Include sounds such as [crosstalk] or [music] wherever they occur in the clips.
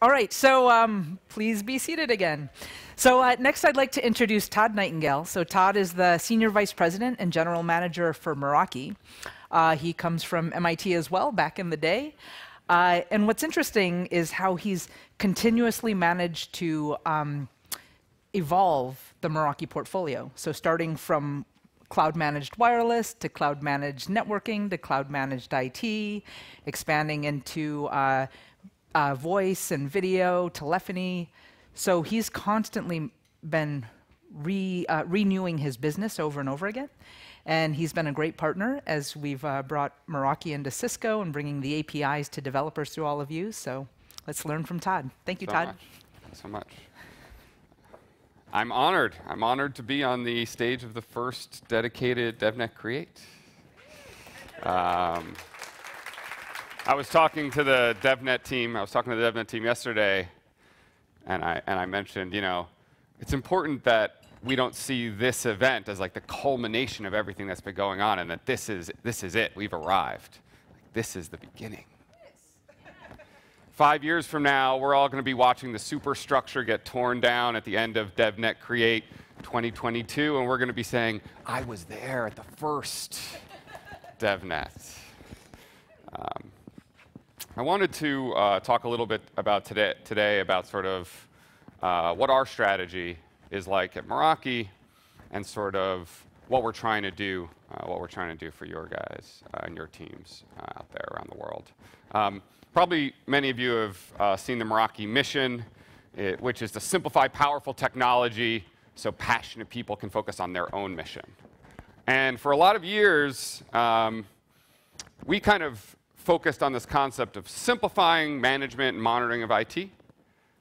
All right, so um, please be seated again. So uh, next I'd like to introduce Todd Nightingale. So Todd is the Senior Vice President and General Manager for Meraki. Uh, he comes from MIT as well back in the day. Uh, and what's interesting is how he's continuously managed to um, evolve the Meraki portfolio. So starting from cloud managed wireless to cloud managed networking to cloud managed IT, expanding into uh, uh, voice and video, telephony. So he's constantly been re, uh, renewing his business over and over again. And he's been a great partner as we've uh, brought Meraki into Cisco and bringing the APIs to developers through all of you. So let's learn from Todd. Thank you, so Todd. Much. Thanks so much. I'm honored. I'm honored to be on the stage of the first dedicated DevNet Create. Um, I was talking to the DevNet team. I was talking to the DevNet team yesterday, and I and I mentioned, you know, it's important that we don't see this event as like the culmination of everything that's been going on, and that this is this is it. We've arrived. Like, this is the beginning. Five years from now, we're all going to be watching the superstructure get torn down at the end of DevNet Create 2022, and we're going to be saying, "I was there at the first DevNet." Um, I wanted to uh, talk a little bit about today, today about sort of uh, what our strategy is like at Meraki and sort of what we're trying to do, uh, what we're trying to do for your guys uh, and your teams uh, out there around the world. Um, probably many of you have uh, seen the Meraki mission, it, which is to simplify powerful technology so passionate people can focus on their own mission. And for a lot of years, um, we kind of focused on this concept of simplifying management and monitoring of IT.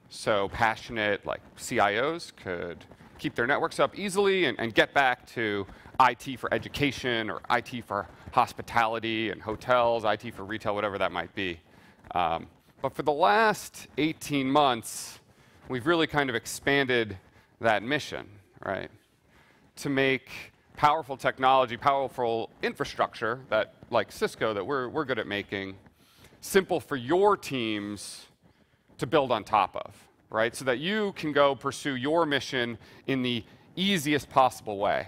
So passionate like CIOs could keep their networks up easily and, and get back to IT for education or IT for hospitality and hotels, IT for retail, whatever that might be. Um, but for the last 18 months, we've really kind of expanded that mission, right? To make powerful technology, powerful infrastructure that, like Cisco, that we're, we're good at making, simple for your teams to build on top of, right? So that you can go pursue your mission in the easiest possible way.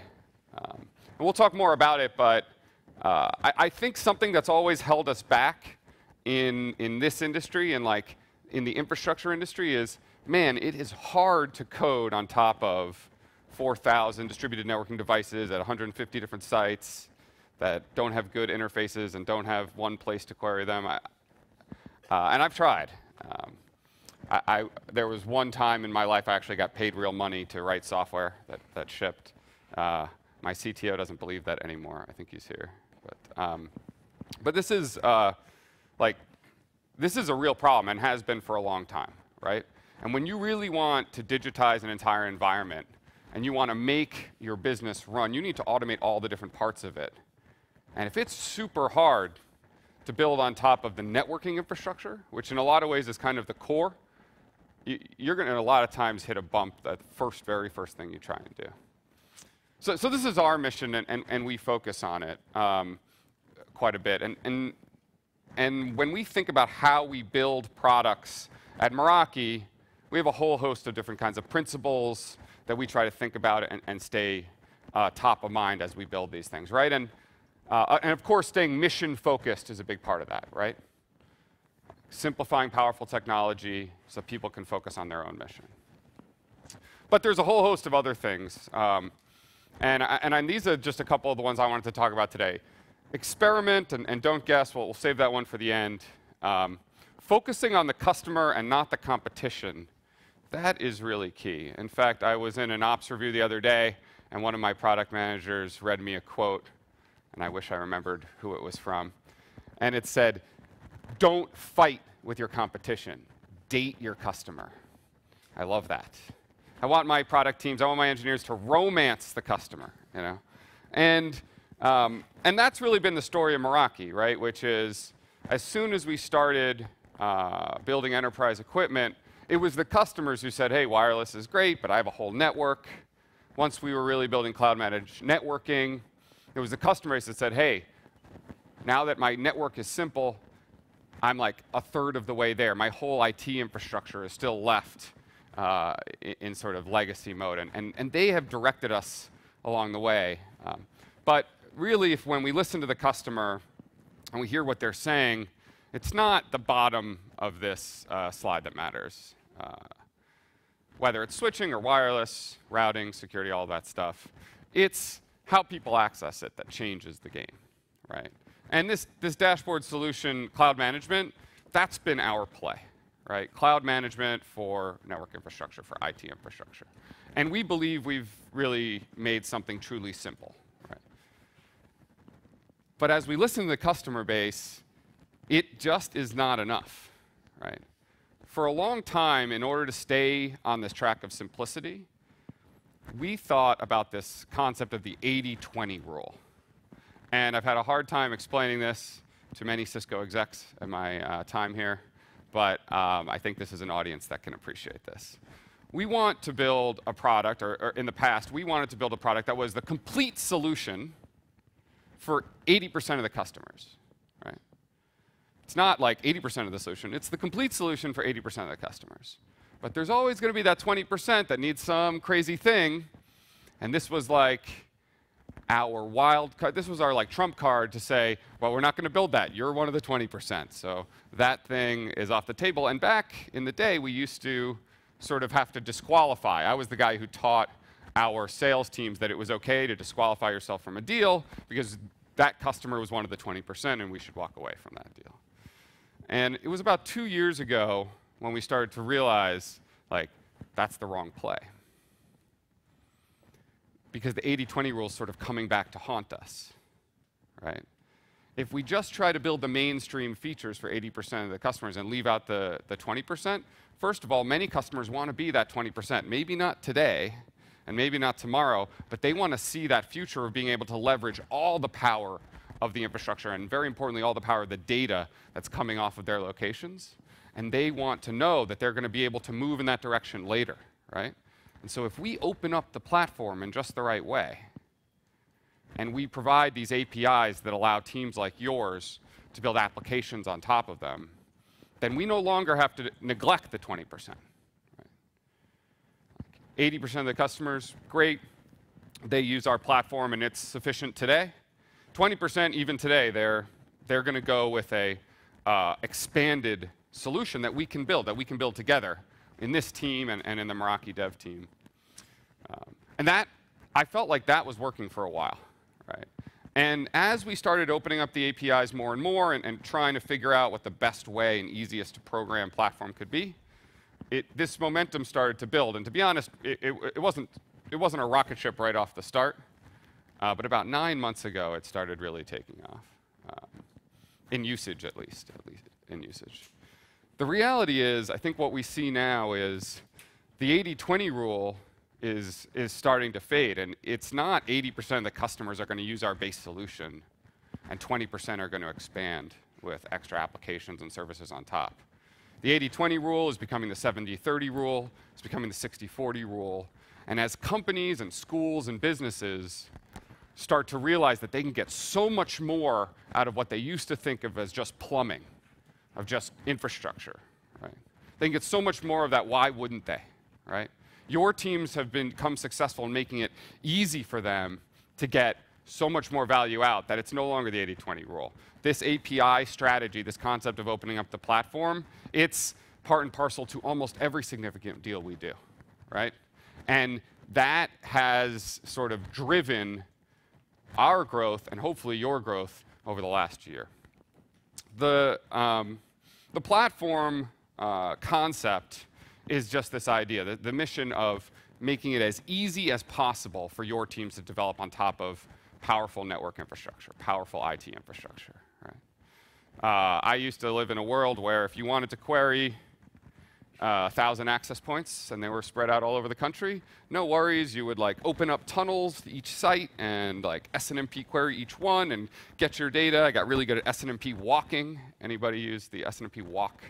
Um, and we'll talk more about it, but uh, I, I, think something that's always held us back in, in this industry and like in the infrastructure industry is, man, it is hard to code on top of 4,000 distributed networking devices at 150 different sites that don't have good interfaces and don't have one place to query them. I, uh, and I've tried. Um, I, I, there was one time in my life I actually got paid real money to write software that, that shipped. Uh, my CTO doesn't believe that anymore. I think he's here. But, um, but this is uh, like, this is a real problem and has been for a long time, right? And when you really want to digitize an entire environment, and you want to make your business run, you need to automate all the different parts of it. And if it's super hard to build on top of the networking infrastructure, which in a lot of ways is kind of the core, you're going to a lot of times hit a bump the first, very first thing you try and do. So, so this is our mission, and, and, and we focus on it um, quite a bit. And, and, and when we think about how we build products at Meraki, we have a whole host of different kinds of principles, that we try to think about and, and stay uh, top of mind as we build these things, right? And, uh, and of course, staying mission focused is a big part of that, right? Simplifying powerful technology so people can focus on their own mission. But there's a whole host of other things. Um, and, and, and, these are just a couple of the ones I wanted to talk about today. Experiment and, and don't guess, we'll, we'll, save that one for the end. Um, focusing on the customer and not the competition that is really key. In fact, I was in an ops review the other day, and one of my product managers read me a quote, and I wish I remembered who it was from. And it said, Don't fight with your competition, date your customer. I love that. I want my product teams, I want my engineers to romance the customer, you know? And, um, and that's really been the story of Meraki, right? Which is, as soon as we started uh, building enterprise equipment, it was the customers who said, hey, wireless is great, but I have a whole network. Once we were really building cloud managed networking, it was the customers that said, hey, now that my network is simple, I'm like a third of the way there. My whole IT infrastructure is still left uh, in, sort of legacy mode. And, and, and they have directed us along the way. Um, but really, if when we listen to the customer and we hear what they're saying, it's not the bottom of this uh, slide that matters. Uh, whether it's switching or wireless, routing, security, all that stuff, it's how people access it that changes the game, right? And this, this dashboard solution, cloud management, that's been our play, right? Cloud management for network infrastructure, for IT infrastructure. And we believe we've really made something truly simple, right? But as we listen to the customer base, it just is not enough, right? For a long time, in order to stay on this track of simplicity, we thought about this concept of the 80-20 rule. And I've had a hard time explaining this to many Cisco execs in my uh, time here, but um, I think this is an audience that can appreciate this. We want to build a product, or, or, in the past, we wanted to build a product that was the complete solution for 80% of the customers? It's not like 80% of the solution, it's the complete solution for 80% of the customers. But there's always going to be that 20% that needs some crazy thing, and this was like our wild card. This was our like trump card to say, well, we're not going to build that. You're one of the 20%. So that thing is off the table. And back in the day, we used to sort of have to disqualify. I was the guy who taught our sales teams that it was okay to disqualify yourself from a deal because that customer was one of the 20% and we should walk away from that deal. And it was about two years ago when we started to realize, like, that's the wrong play because the 80-20 rule is sort of coming back to haunt us, right? If we just try to build the mainstream features for 80% of the customers and leave out the, the 20%, first of all, many customers want to be that 20%. Maybe not today, and maybe not tomorrow, but they want to see that future of being able to leverage all the power of the infrastructure, and very importantly, all the power of the data that's coming off of their locations. And they want to know that they're going to be able to move in that direction later, right? And so if we open up the platform in just the right way, and we provide these APIs that allow teams like yours to build applications on top of them, then we no longer have to neglect the 20%. 80% of the customers, great, they use our platform and it's sufficient today. 20% even today, they're, they're going to go with a uh, expanded solution that we can build, that we can build together in this team and, and in the Meraki dev team. Um, and that, I felt like that was working for a while, right? And as we started opening up the APIs more and more and, and trying to figure out what the best way and easiest to program platform could be, it, this momentum started to build. And to be honest, it, it, it wasn't, it wasn't a rocket ship right off the start. Uh, but about nine months ago, it started really taking off, um, in usage at least, at least in usage. The reality is, I think what we see now is the 80-20 rule is, is starting to fade. And it's not 80% of the customers are going to use our base solution, and 20% are going to expand with extra applications and services on top. The 80-20 rule is becoming the 70-30 rule. It's becoming the 60-40 rule. And as companies and schools and businesses start to realize that they can get so much more out of what they used to think of as just plumbing, of just infrastructure, right? They can get so much more of that, why wouldn't they, right? Your teams have become successful in making it easy for them to get so much more value out that it's no longer the 80-20 rule. This API strategy, this concept of opening up the platform, it's part and parcel to almost every significant deal we do, right? And that has sort of driven our growth and hopefully your growth over the last year. The, um, the platform uh, concept is just this idea, the, the mission of making it as easy as possible for your teams to develop on top of powerful network infrastructure, powerful IT infrastructure. Right? Uh, I used to live in a world where if you wanted to query uh, 1,000 access points and they were spread out all over the country, no worries. You would like open up tunnels to each site and like SNMP query each one and get your data. I got really good at SNMP walking. Anybody use the SNMP walk?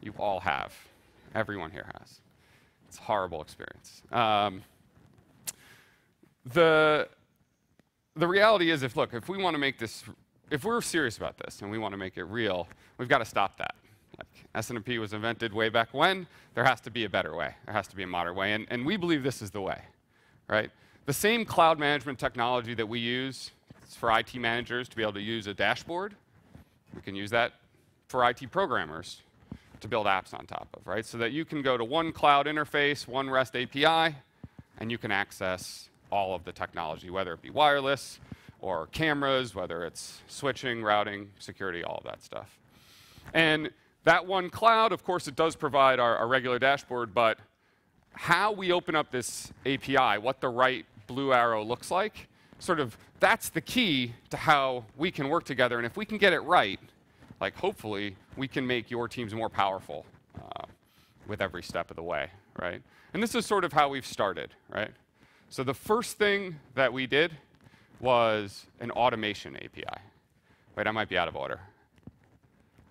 You all have. Everyone here has. It's a horrible experience. Um, the, the reality is, if look, if we want to make this if we're serious about this and we want to make it real, we've got to stop that. Like SNMP was invented way back when. There has to be a better way. There has to be a modern way. And, and we believe this is the way, right? The same cloud management technology that we use for IT managers to be able to use a dashboard, we can use that for IT programmers to build apps on top of, right? So that you can go to one cloud interface, one REST API, and you can access all of the technology, whether it be wireless or cameras, whether it's switching, routing, security, all of that stuff. And that one cloud, of course, it does provide our, our regular dashboard, but how we open up this API, what the right blue arrow looks like, sort of that's the key to how we can work together. And if we can get it right, like hopefully we can make your teams more powerful uh, with every step of the way, right? And this is sort of how we've started, right? So the first thing that we did was an automation API. Wait, I might be out of order.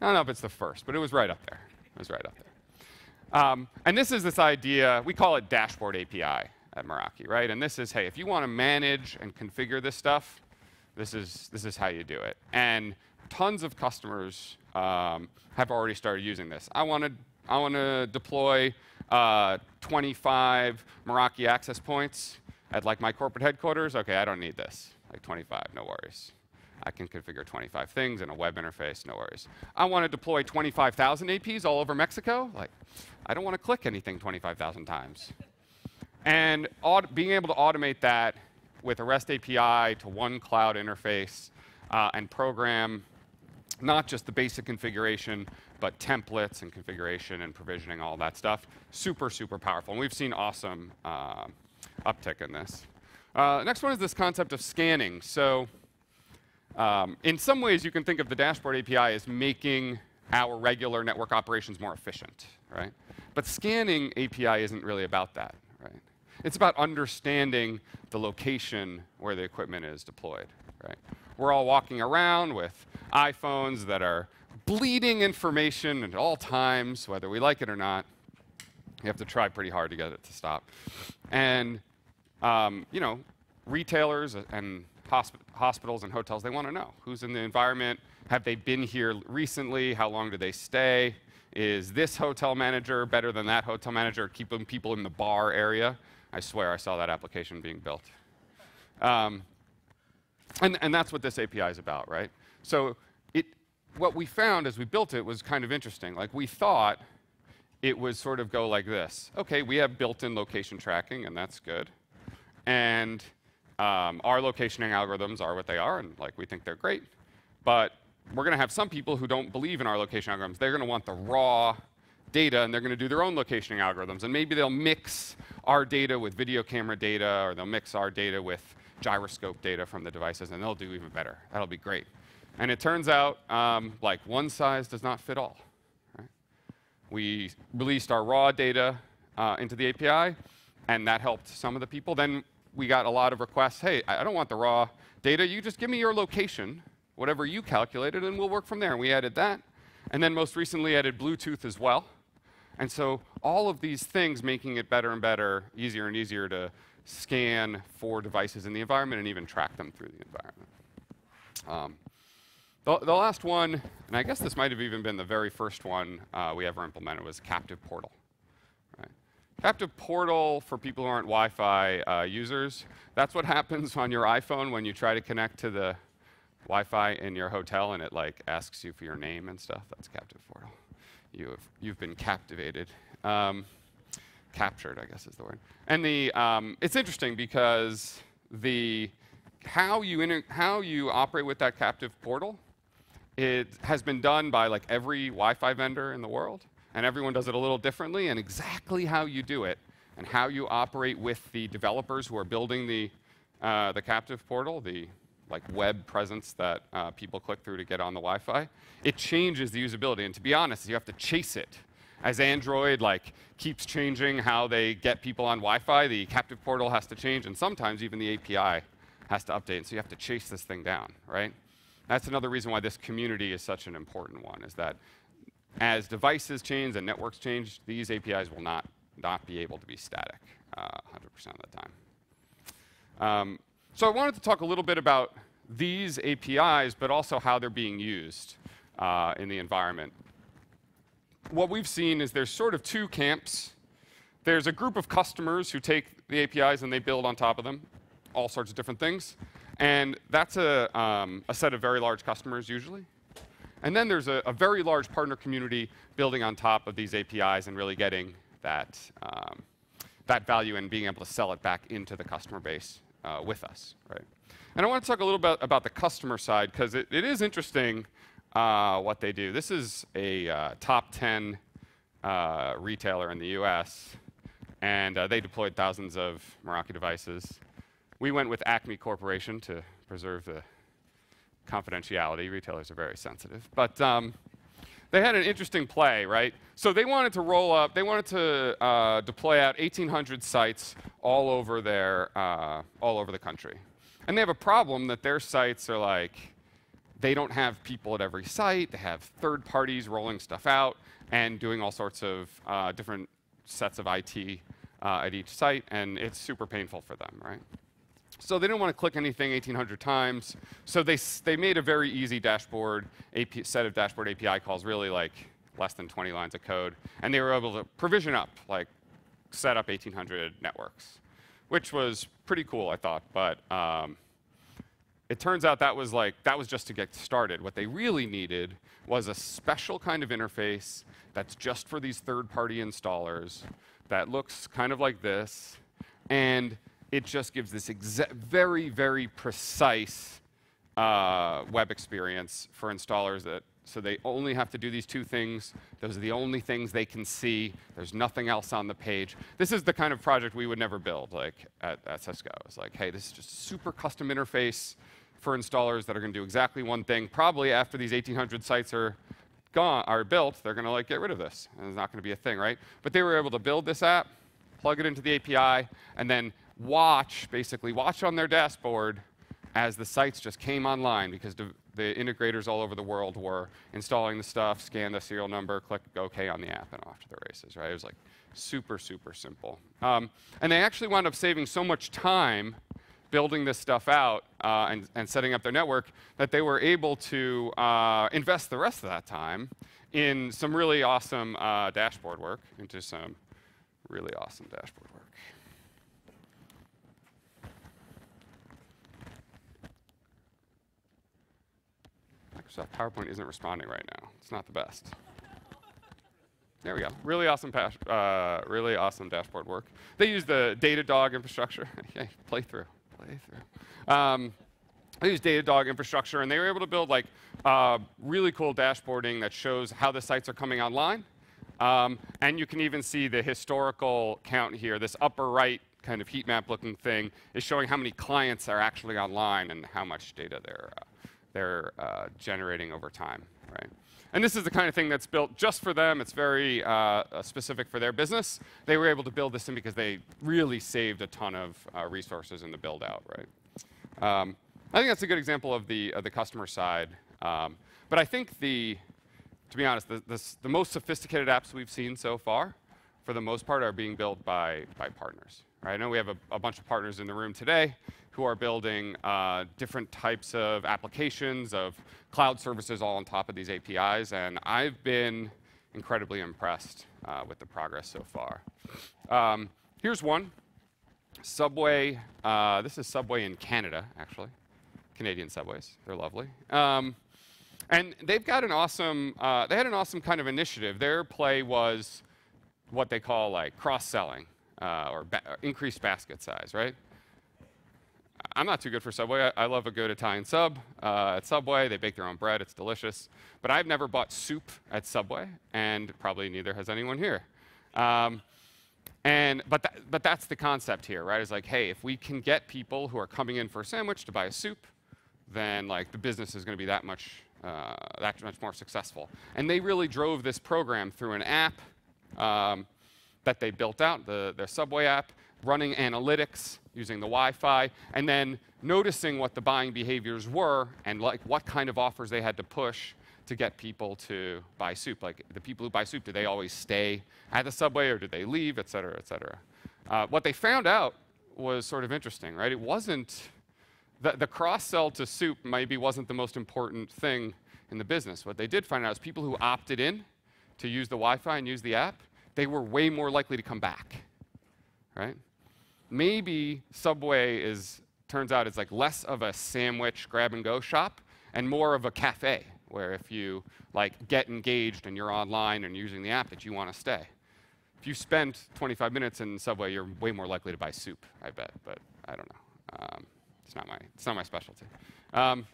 I don't know if it's the first, but it was right up there. It was right up there. Um, and this is this idea, we call it dashboard API at Meraki, right? And this is, hey, if you want to manage and configure this stuff, this is, this is how you do it. And tons of customers um, have already started using this. I want to I want to deploy uh, 25 Meraki access points at like my corporate headquarters. Okay, I don't need this. Like 25, no worries. I can configure 25 things in a web interface, no worries. I want to deploy 25,000 APs all over Mexico. Like, I don't want to click anything 25,000 times. And being able to automate that with a REST API to one cloud interface uh, and program not just the basic configuration, but templates and configuration and provisioning, all that stuff. Super, super powerful. And we've seen awesome uh, uptick in this. Uh, next one is this concept of scanning. So um, in some ways, you can think of the dashboard API as making our regular network operations more efficient, right? But scanning API isn't really about that, right? It's about understanding the location where the equipment is deployed, right? We're all walking around with iPhones that are bleeding information at all times, whether we like it or not. You have to try pretty hard to get it to stop. And, um, you know, retailers and hosp hospitals and hotels, they want to know who's in the environment. Have they been here recently? How long do they stay? Is this hotel manager better than that hotel manager? Keeping people in the bar area. I swear I saw that application being built. Um, and, and that's what this API is about, right? So it, what we found as we built it was kind of interesting. Like we thought it would sort of go like this. Okay, we have built-in location tracking, and that's good. And um, our locationing algorithms are what they are, and like we think they're great. But we're going to have some people who don't believe in our location algorithms. They're going to want the raw data, and they're going to do their own locationing algorithms. And maybe they'll mix our data with video camera data, or they'll mix our data with gyroscope data from the devices, and they'll do even better. That'll be great. And it turns out, um, like, one size does not fit all. Right? We released our raw data uh, into the API, and that helped some of the people. Then we got a lot of requests, hey, I don't want the raw data. You just give me your location, whatever you calculated, and we'll work from there. And we added that. And then most recently added Bluetooth as well. And so all of these things making it better and better, easier and easier to scan for devices in the environment and even track them through the environment. Um, the, the, last one, and I guess this might have even been the very first one uh, we ever implemented, was Captive Portal. Captive Portal, for people who aren't Wi-Fi uh, users, that's what [laughs] happens on your iPhone when you try to connect to the Wi-Fi in your hotel and it like asks you for your name and stuff. That's Captive Portal. You have, you've been captivated. Um, captured, I guess is the word. And the, um, it's interesting because the, how you, how you operate with that captive portal, it has been done by like every Wi-Fi vendor in the world, and everyone does it a little differently, and exactly how you do it and how you operate with the developers who are building the, uh, the captive portal, the like web presence that uh, people click through to get on the Wi-Fi, it changes the usability. And to be honest, you have to chase it as Android like keeps changing how they get people on Wi-Fi, the captive portal has to change, and sometimes even the API has to update. And so you have to chase this thing down, right? That's another reason why this community is such an important one, is that as devices change and networks change, these APIs will not, not be able to be static uh, 100% of the time. Um, so I wanted to talk a little bit about these APIs, but also how they're being used uh, in the environment. What we've seen is there's sort of two camps. There's a group of customers who take the APIs and they build on top of them, all sorts of different things. And that's a, um, a set of very large customers usually. And then there's a, a, very large partner community building on top of these APIs and really getting that, um, that value and being able to sell it back into the customer base uh, with us, right? And I want to talk a little bit about the customer side because it, it is interesting uh, what they do. This is a uh, top 10 uh, retailer in the US, and uh, they deployed thousands of Meraki devices. We went with Acme Corporation to preserve the confidentiality. Retailers are very sensitive. But um, they had an interesting play, right? So they wanted to roll up, they wanted to uh, deploy out 1,800 sites all over their, uh, all over the country. And they have a problem that their sites are like, they don't have people at every site. They have third parties rolling stuff out and doing all sorts of uh, different sets of IT uh, at each site, and it's super painful for them, right? So they didn't want to click anything 1,800 times. So they, they made a very easy dashboard AP, set of dashboard API calls, really like less than 20 lines of code. And they were able to provision up, like set up 1,800 networks, which was pretty cool, I thought. But um, it turns out that was like that was just to get started. What they really needed was a special kind of interface that's just for these third-party installers that looks kind of like this. And it just gives this very, very precise uh, web experience for installers that so they only have to do these two things. Those are the only things they can see. There's nothing else on the page. This is the kind of project we would never build like at, at Cisco. It's like, hey, this is just a super custom interface for installers that are going to do exactly one thing. Probably after these 1,800 sites are gone, are built, they're going to like get rid of this. And it's not going to be a thing, right? But they were able to build this app, plug it into the API, and then watch, basically watch on their dashboard as the sites just came online because the, integrators all over the world were installing the stuff, scan the serial number, click OK on the app, and off to the races, right? It was like super, super simple. Um, and they actually wound up saving so much time building this stuff out uh, and, and, setting up their network that they were able to uh, invest the rest of that time in some really awesome uh, dashboard work, into some really awesome dashboard work. Microsoft PowerPoint isn't responding right now. It's not the best. There we go. Really awesome, uh, really awesome dashboard work. They use the Datadog infrastructure. [laughs] Play through, play through. Um, they use Datadog infrastructure, and they were able to build like uh, really cool dashboarding that shows how the sites are coming online. Um, and you can even see the historical count here. This upper right kind of heat map looking thing is showing how many clients are actually online and how much data they're uh, they're uh, generating over time, right? And this is the kind of thing that's built just for them. It's very uh, uh, specific for their business. They were able to build this in because they really saved a ton of uh, resources in the build out, right? Um, I think that's a good example of the, of the customer side. Um, but I think the, to be honest, the, the, the most sophisticated apps we've seen so far, for the most part, are being built by, by partners. Right? I know we have a, a bunch of partners in the room today who are building uh, different types of applications, of cloud services all on top of these APIs. And I've been incredibly impressed uh, with the progress so far. Um, here's one. Subway, uh, this is Subway in Canada, actually. Canadian subways, they're lovely. Um, and they've got an awesome, uh, they had an awesome kind of initiative. Their play was what they call like cross-selling uh, or, ba or increased basket size, right? I'm not too good for Subway. I, I love a good Italian sub uh, at Subway. They bake their own bread. It's delicious. But I've never bought soup at Subway, and probably neither has anyone here. Um, and but that, but that's the concept here, right? It's like, hey, if we can get people who are coming in for a sandwich to buy a soup, then like the business is going to be that much uh, that much more successful. And they really drove this program through an app um, that they built out, the, their Subway app, running analytics using the Wi-Fi, and then noticing what the buying behaviors were and like what kind of offers they had to push to get people to buy soup. Like the people who buy soup, do they always stay at the subway or do they leave, et cetera, et cetera. Uh, what they found out was sort of interesting, right? It wasn't the, the cross sell to soup maybe wasn't the most important thing in the business. What they did find out is people who opted in to use the Wi Fi and use the app, they were way more likely to come back. Right? Maybe Subway is, turns out, is like less of a sandwich grab and go shop and more of a cafe where if you like get engaged and you're online and using the app that you want to stay. If you spend 25 minutes in Subway, you're way more likely to buy soup, I bet, but I don't know. Um, it's not my, it's not my specialty. Um,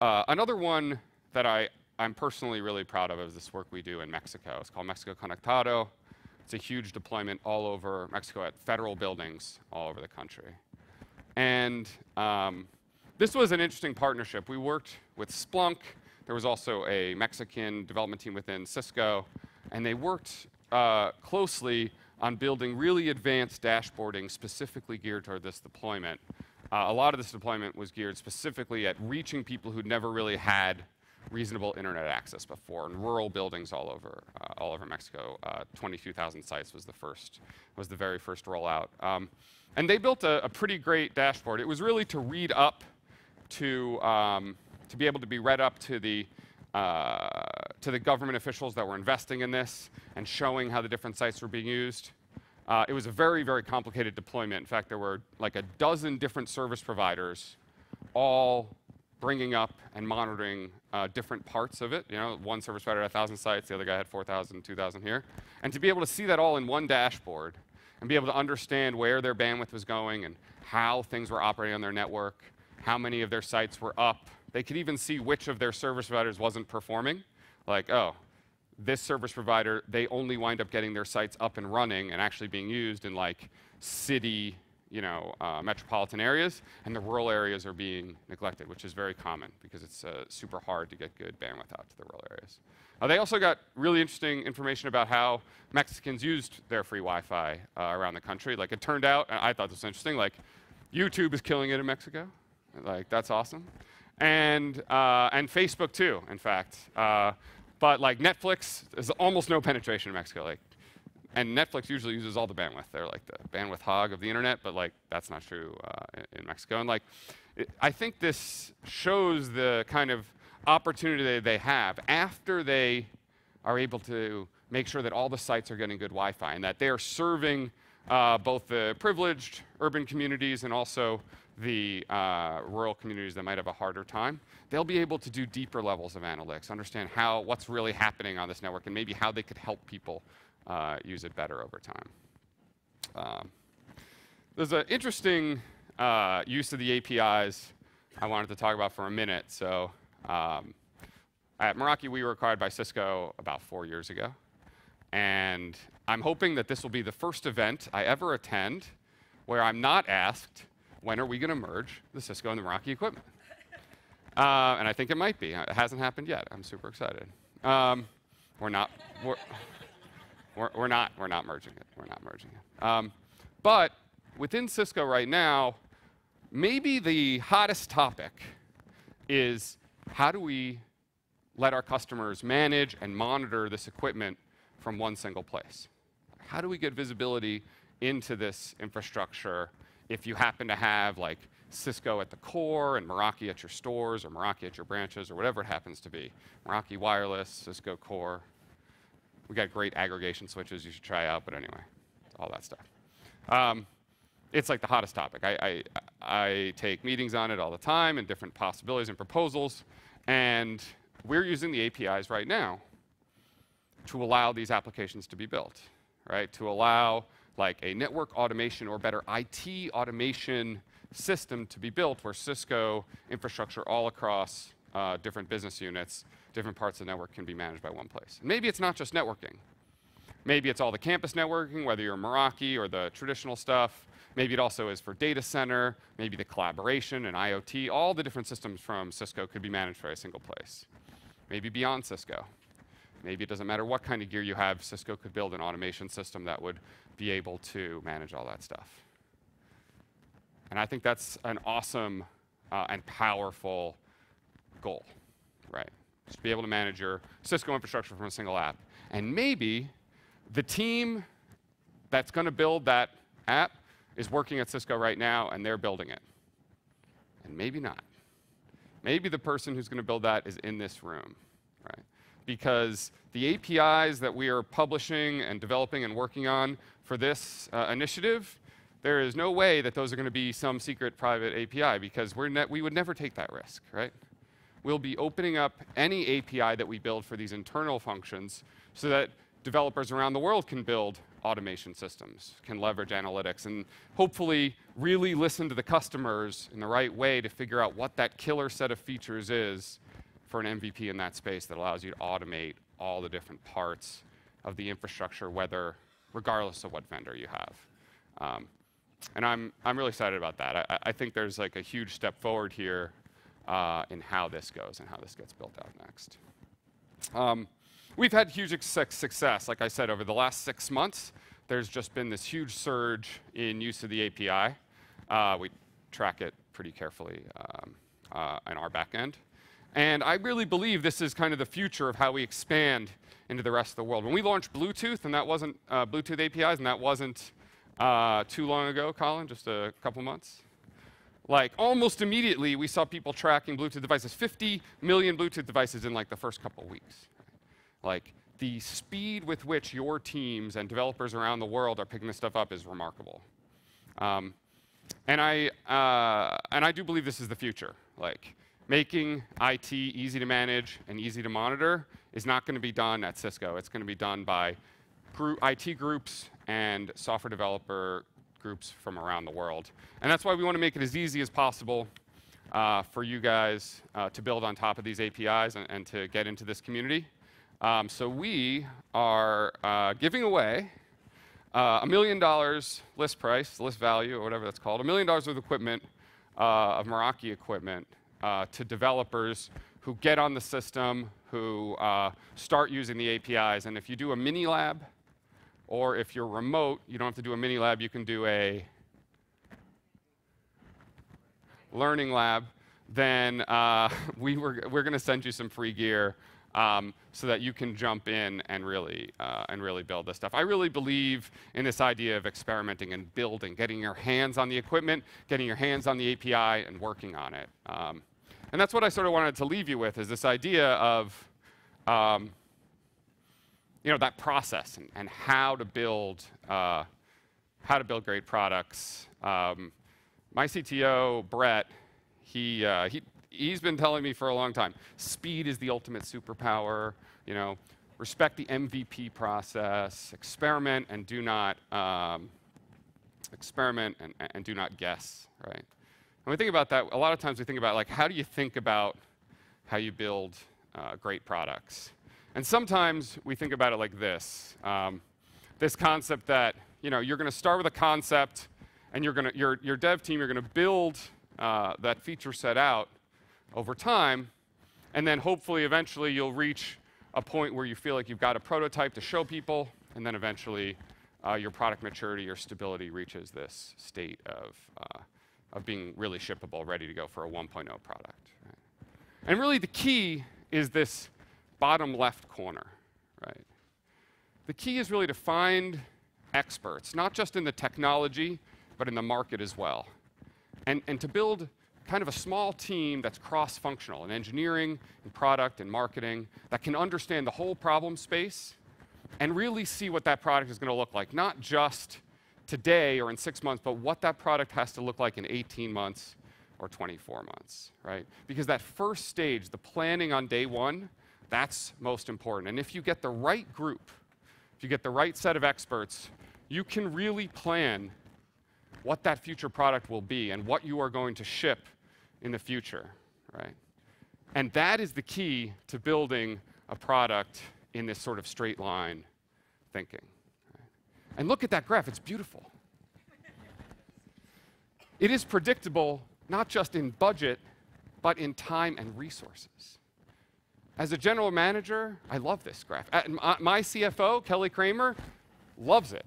uh, another one that I, I'm personally really proud of is this work we do in Mexico. It's called Mexico Conectado. It's a huge deployment all over Mexico at federal buildings all over the country. And um, this was an interesting partnership. We worked with Splunk. There was also a Mexican development team within Cisco, and they worked uh, closely on building really advanced dashboarding specifically geared toward this deployment. Uh, a lot of this deployment was geared specifically at reaching people who'd never really had reasonable internet access before in rural buildings all over uh, all over Mexico. Uh, 22,000 sites was the first was the very first rollout, um, and they built a, a, pretty great dashboard. It was really to read up to um, to be able to be read up to the uh, to the government officials that were investing in this and showing how the different sites were being used. Uh, it was a very, very complicated deployment. In fact, there were like a dozen different service providers all bringing up and monitoring uh, different parts of it. You know, one service provider had 1,000 sites, the other guy had 4,000, 2,000 here. And to be able to see that all in one dashboard and be able to understand where their bandwidth was going and how things were operating on their network, how many of their sites were up. They could even see which of their service providers wasn't performing. Like, oh, this service provider, they only wind up getting their sites up and running and actually being used in like city you know, uh, metropolitan areas, and the rural areas are being neglected, which is very common because it's uh, super hard to get good bandwidth out to the rural areas. Uh, they also got really interesting information about how Mexicans used their free Wi-Fi uh, around the country. Like it turned out, I thought this was interesting. Like YouTube is killing it in Mexico. Like that's awesome, and uh, and Facebook too. In fact, uh, but like Netflix, there's almost no penetration in Mexico. Like and Netflix usually uses all the bandwidth. They're like the bandwidth hog of the internet, but like that's not true uh, in, Mexico. And like, it, I think this shows the kind of opportunity that they have after they are able to make sure that all the sites are getting good Wi-Fi and that they are serving uh, both the privileged urban communities and also the uh, rural communities that might have a harder time, they'll be able to do deeper levels of analytics, understand how what's really happening on this network, and maybe how they could help people uh, use it better over time. Um, there's an interesting uh, use of the APIs I wanted to talk about for a minute. So um, at Meraki, we were acquired by Cisco about four years ago. And I'm hoping that this will be the first event I ever attend where I'm not asked, when are we going to merge the Cisco and the Meraki equipment? [laughs] Uh, and I think it might be. It hasn't happened yet. I'm super excited. Um, we're not. We're we're, we're, not, we're not merging it. We're not merging it. Um, but within Cisco right now, maybe the hottest topic is how do we let our customers manage and monitor this equipment from one single place? How do we get visibility into this infrastructure if you happen to have like Cisco at the core and Meraki at your stores or Meraki at your branches or whatever it happens to be? Meraki wireless, Cisco core, we got great aggregation switches you should try out, but anyway, all that stuff. Um, it's like the hottest topic. I, I, I take meetings on it all the time and different possibilities and proposals, and we're using the APIs right now to allow these applications to be built, right? To allow like a network automation or better IT automation system to be built where Cisco infrastructure all across uh, different business units different parts of the network can be managed by one place. Maybe it's not just networking. Maybe it's all the campus networking, whether you're Meraki or the traditional stuff. Maybe it also is for data center, maybe the collaboration and IoT. All the different systems from Cisco could be managed by a single place. Maybe beyond Cisco. Maybe it doesn't matter what kind of gear you have, Cisco could build an automation system that would be able to manage all that stuff. And I think that's an awesome uh, and powerful goal, right? To be able to manage your Cisco infrastructure from a single app. And maybe the team that's going to build that app is working at Cisco right now and they're building it. and maybe not. Maybe the person who's going to build that is in this room, right? Because the APIs that we are publishing and developing and working on for this uh, initiative, there is no way that those are going to be some secret private API because we're we would never take that risk, right? We'll be opening up any API that we build for these internal functions so that developers around the world can build automation systems, can leverage analytics, and hopefully really listen to the customers in the right way to figure out what that killer set of features is for an MVP in that space that allows you to automate all the different parts of the infrastructure, whether regardless of what vendor you have. Um, and I'm, I'm really excited about that. I, I think there's like a huge step forward here uh, in how this goes and how this gets built out next. Um, we've had huge success, like I said, over the last six months. There's just been this huge surge in use of the API. Uh, we track it pretty carefully um, uh, in our backend. And I really believe this is kind of the future of how we expand into the rest of the world. When we launched Bluetooth, and that wasn't uh, Bluetooth APIs, and that wasn't uh, too long ago, Colin, just a couple months. Like almost immediately, we saw people tracking Bluetooth devices, 50 million Bluetooth devices in like the first couple weeks. Like the speed with which your teams and developers around the world are picking this stuff up is remarkable. Um, and I uh, and I do believe this is the future. Like making IT easy to manage and easy to monitor is not going to be done at Cisco. It's going to be done by IT groups and software developer groups from around the world. And that's why we want to make it as easy as possible uh, for you guys uh, to build on top of these APIs and, and to get into this community. Um, so we are uh, giving away uh, a million dollars list price, list value, or whatever that's called, a million dollars worth of equipment, uh, of Meraki equipment, uh, to developers who get on the system, who start using the APIs. And if you do a mini lab, or if you're remote, you don't have to do a mini lab, you can do a learning lab, then uh, [laughs] we were, we're going to send you some free gear um, so that you can jump in and really, uh, and really build this stuff. I really believe in this idea of experimenting and building, getting your hands on the equipment, getting your hands on the API, and working on it. Um, and that's what I sort of wanted to leave you with, is this idea of um, you know, that process and, and how to build uh, how to build great products. Um, my CTO, Brett, he, uh, he, he's been telling me for a long time, speed is the ultimate superpower, you know, respect the MVP process, experiment and do not, um, experiment and, and do not guess, right? And we think about that, a lot of times we think about like, how do you think about how you build uh, great products? And sometimes we think about it like this um, this concept that you know, you're going to start with a concept and you're gonna, your, your dev team, you're going to build uh, that feature set out over time, and then hopefully eventually you'll reach a point where you feel like you've got a prototype to show people, and then eventually uh, your product maturity or stability reaches this state of, uh, of being really shippable, ready to go for a 1.0 product. Right? And really the key is this bottom left corner, right? The key is really to find experts, not just in the technology, but in the market as well. And, and to build kind of a small team that's cross-functional in engineering, and product, and marketing, that can understand the whole problem space and really see what that product is going to look like, not just today or in six months, but what that product has to look like in 18 months or 24 months, right? Because that first stage, the planning on day one, that's most important. And if you get the right group, if you get the right set of experts, you can really plan what that future product will be and what you are going to ship in the future, right? And that is the key to building a product in this sort of straight line thinking. Right? And look at that graph, it's beautiful. it is predictable not just in budget, but in time and resources. As a general manager, I love this graph. Uh, my CFO, Kelly Kramer, loves it.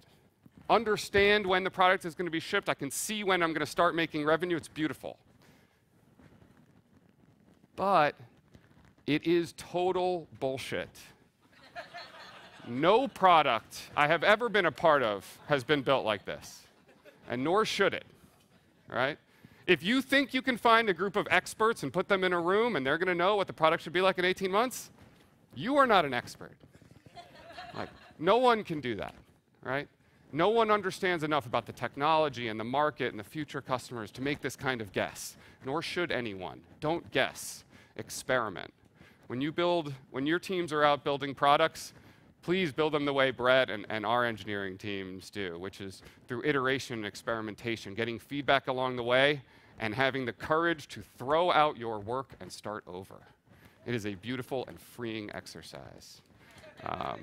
Understand when the product is going to be shipped. I can see when I'm going to start making revenue. It's beautiful. But it is total bullshit. no product I have ever been a part of has been built like this, and nor should it, right? If you think you can find a group of experts and put them in a room and they're going to know what the product should be like in 18 months, you are not an expert. [laughs] like, no one can do that, right? No one understands enough about the technology and the market and the future customers to make this kind of guess, nor should anyone. Don't guess, experiment. When you build, when your teams are out building products, please build them the way Brett and, and our engineering teams do, which is through iteration and experimentation, getting feedback along the way, and having the courage to throw out your work and start over. It is a beautiful and freeing exercise. Um,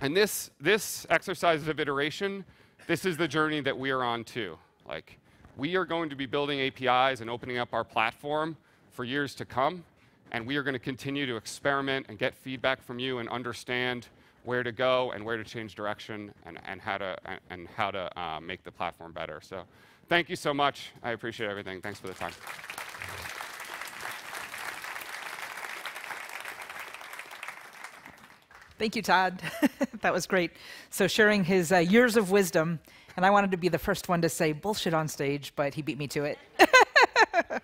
and this, this exercise of iteration, this is the journey that we are on too. Like, we are going to be building APIs and opening up our platform for years to come, and we are going to continue to experiment and get feedback from you and understand where to go and where to change direction and, and how to, and, how to uh, make the platform better. So thank you so much. I appreciate everything. Thanks for the time. Thank you, Todd. [laughs] that was great. So sharing his uh, years of wisdom, and I wanted to be the first one to say bullshit on stage, but he beat me to it. [laughs]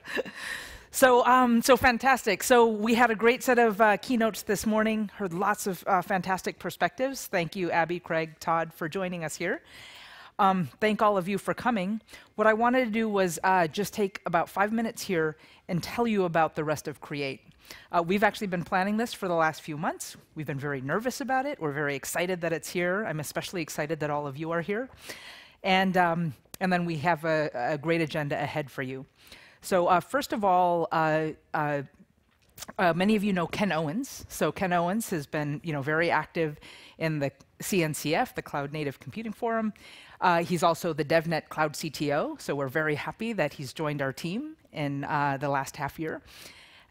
so, um, so fantastic. So we had a great set of uh, keynotes this morning. Heard lots of uh, fantastic perspectives. Thank you, Abby, Craig, Todd, for joining us here. Um, thank all of you for coming. What I wanted to do was uh, just take about five minutes here and tell you about the rest of Create. Uh, we've actually been planning this for the last few months. We've been very nervous about it. We're very excited that it's here. I'm especially excited that all of you are here. And, um, and then we have a, a, great agenda ahead for you. So uh, first of all, uh, uh, uh many of you know Ken Owens. So Ken Owens has been, you know, very active in the CNCF, the Cloud Native Computing Forum. He's also the DevNet Cloud CTO, so we're very happy that he's joined our team in the last half year.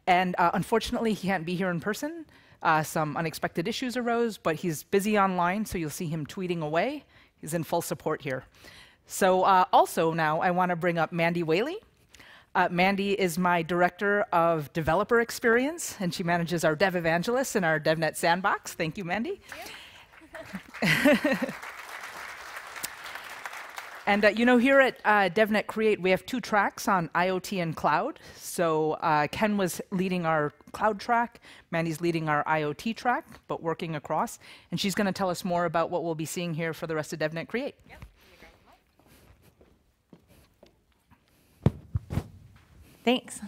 And unfortunately, he can't be here in person. Uh, some unexpected issues arose, but he's busy online, so you'll see him tweeting away. He's in full support here. So uh, also now I want to bring up Mandy Whaley. Uh, Mandy is my director of developer experience, and she manages our dev evangelists in our DevNet sandbox. Thank you, Mandy. [laughs] And uh, you know, here at uh, DevNet Create, we have two tracks on IoT and cloud. So uh, Ken was leading our cloud track, Mandy's leading our IoT track, but working across. And she's going to tell us more about what we'll be seeing here for the rest of DevNet Create. Yep. Thanks.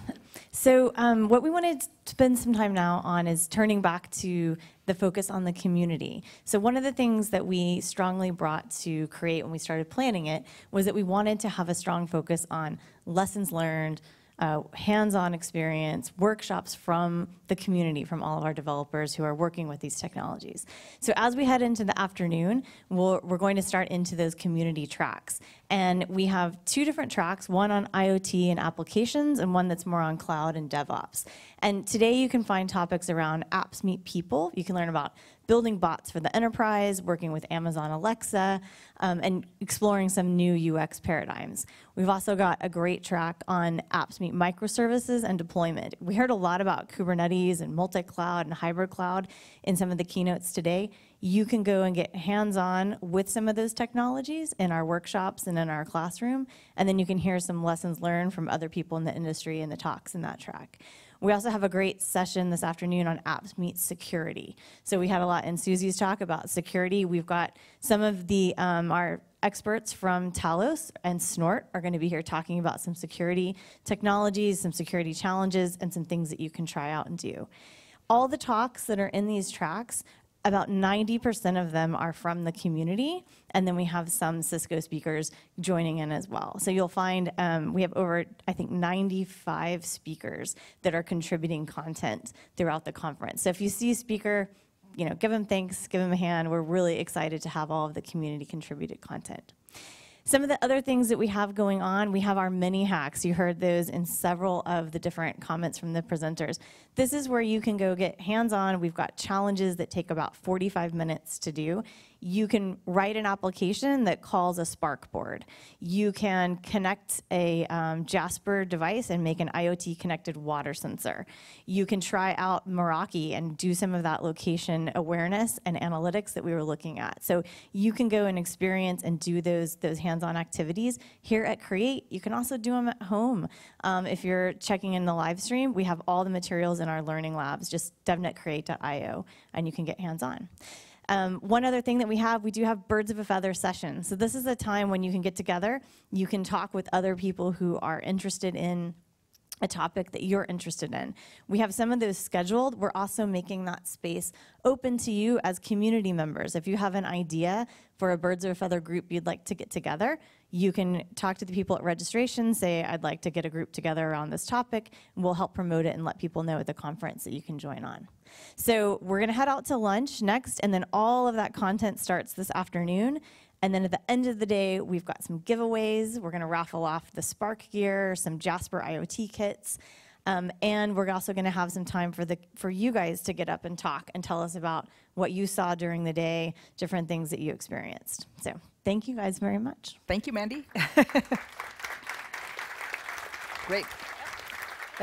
So, um, what we wanted to spend some time now on is turning back to the focus on the community. So, one of the things that we strongly brought to create when we started planning it was that we wanted to have a strong focus on lessons learned, uh, hands-on experience, workshops from the community, from all of our developers who are working with these technologies. So as we head into the afternoon, we we are going to start into those community tracks. And we have two different tracks, one on IoT and applications and one that's more on cloud and DevOps. And today you can find topics around apps meet people. You can learn about building bots for the enterprise, working with Amazon Alexa, um, and exploring some new UX paradigms. We've also got a great track on apps meet microservices and deployment. We heard a lot about Kubernetes and multi-cloud and hybrid cloud in some of the keynotes today. You can go and get hands-on with some of those technologies in our workshops and in our classroom, and then you can hear some lessons learned from other people in the industry in the talks in that track. We also have a great session this afternoon on apps meet security. So we had a lot in Susie's talk about security. We've got some of the um, our experts from Talos and Snort are going to be here talking about some security technologies, some security challenges, and some things that you can try out and do. All the talks that are in these tracks about 90% of them are from the community, and then we have some Cisco speakers joining in as well. So you'll find um, we have over, I think, 95 speakers that are contributing content throughout the conference. So if you see a speaker, you know, give them thanks, give them a hand. We're really excited to have all of the community contributed content. Some of the other things that we have going on, we have our mini hacks. You heard those in several of the different comments from the presenters. This is where you can go get hands-on. We've got challenges that take about 45 minutes to do. You can write an application that calls a Spark board. You can connect a um, Jasper device and make an IoT connected water sensor. You can try out Meraki and do some of that location awareness and analytics that we were looking at. So you can go and experience and do those, those hands-on activities here at Create. You can also do them at home. Um, if you're checking in the live stream, we have all the materials in our learning labs, just devnetcreate.io, and you can get hands-on. Um, one other thing that we have, we do have birds of a feather sessions. So this is a time when you can get together, you can talk with other people who are interested in a topic that you're interested in. We have some of those scheduled. We're also making that space open to you as community members. If you have an idea for a birds of a feather group you'd like to get together, you can talk to the people at registration, say, I'd like to get a group together around this topic, and we'll help promote it and let people know at the conference that you can join on. So we're gonna head out to lunch next, and then all of that content starts this afternoon. And then at the end of the day, we've got some giveaways. We're gonna raffle off the Spark gear, some Jasper IoT kits. Um, and we're also going to have some time for the for you guys to get up and talk and tell us about what you saw during the day, different things that you experienced. So thank you guys very much. Thank you, Mandy. [laughs] Great.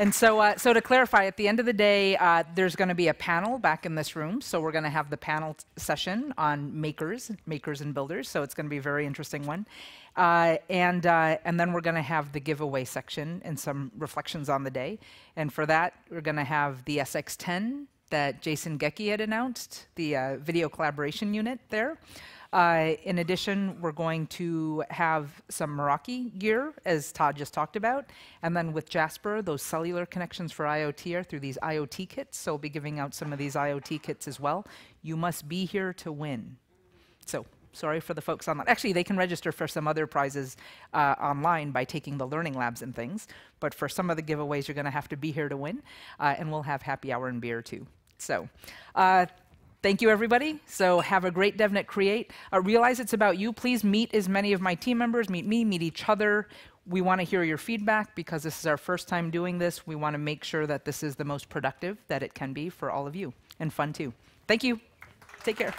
And so, uh, so to clarify, at the end of the day, uh, there's going to be a panel back in this room. So we're going to have the panel session on makers, makers and builders. So it's going to be a very interesting one. Uh, and, uh, and then we're going to have the giveaway section and some reflections on the day. And for that, we're going to have the SX10 that Jason Gecki had announced, the uh, video collaboration unit there. Uh, in addition, we're going to have some Meraki gear, as Todd just talked about. And then with Jasper, those cellular connections for IoT are through these IoT kits. So we'll be giving out some of these IoT kits as well. You must be here to win. So sorry for the folks online. Actually, they can register for some other prizes uh, online by taking the learning labs and things. But for some of the giveaways, you're going to have to be here to win. Uh, and we'll have happy hour and beer too. So uh, Thank you, everybody. So have a great DevNet Create. Uh, realize it's about you. Please meet as many of my team members, meet me, meet each other. We want to hear your feedback because this is our first time doing this. We want to make sure that this is the most productive that it can be for all of you and fun too. Thank you. Take care.